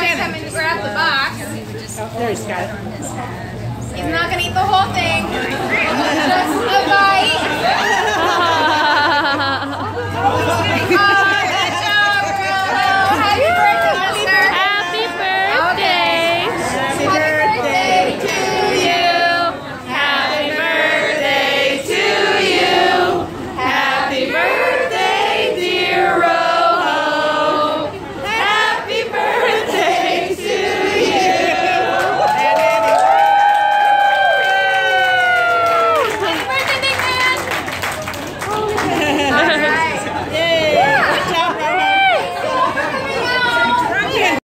Shannon. grab the box. There's Scott. He's not going to eat the whole